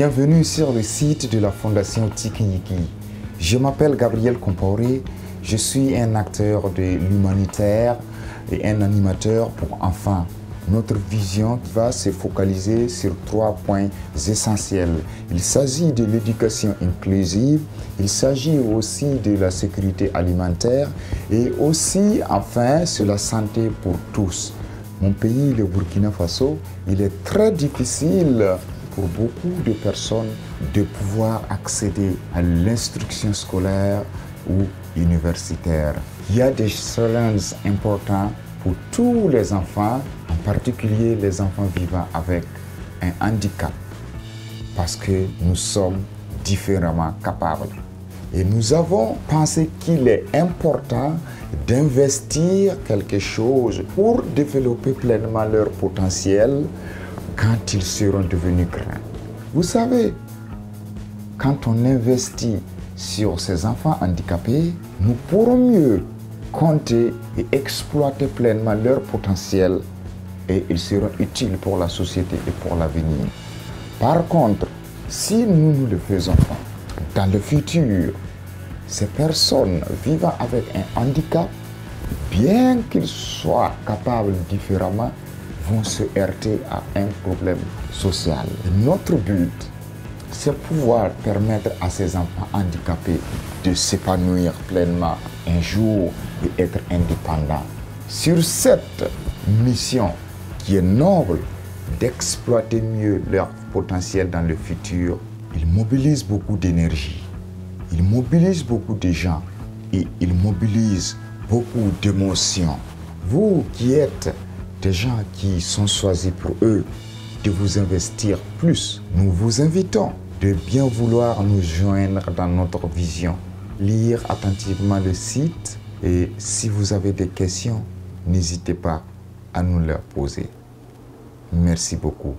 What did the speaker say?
Bienvenue sur le site de la Fondation Tikiyiki. Je m'appelle Gabriel Compaoré, je suis un acteur de l'humanitaire et un animateur pour enfants. Notre vision va se focaliser sur trois points essentiels. Il s'agit de l'éducation inclusive, il s'agit aussi de la sécurité alimentaire et aussi, enfin, sur la santé pour tous. Mon pays, le Burkina Faso, il est très difficile pour beaucoup de personnes de pouvoir accéder à l'instruction scolaire ou universitaire. Il y a des challenges importants pour tous les enfants, en particulier les enfants vivant avec un handicap, parce que nous sommes différemment capables. Et nous avons pensé qu'il est important d'investir quelque chose pour développer pleinement leur potentiel quand ils seront devenus grands. Vous savez, quand on investit sur ces enfants handicapés, nous pourrons mieux compter et exploiter pleinement leur potentiel et ils seront utiles pour la société et pour l'avenir. Par contre, si nous ne le faisons pas, dans le futur, ces personnes vivant avec un handicap, bien qu'ils soient capables différemment, se heurter à un problème social. notre but, c'est pouvoir permettre à ces enfants handicapés de s'épanouir pleinement un jour et être indépendants. Sur cette mission qui est noble d'exploiter mieux leur potentiel dans le futur, ils mobilisent beaucoup d'énergie, ils mobilisent beaucoup de gens et ils mobilisent beaucoup d'émotions. Vous qui êtes des gens qui sont choisis pour eux de vous investir plus, nous vous invitons de bien vouloir nous joindre dans notre vision, lire attentivement le site et si vous avez des questions, n'hésitez pas à nous les poser. Merci beaucoup.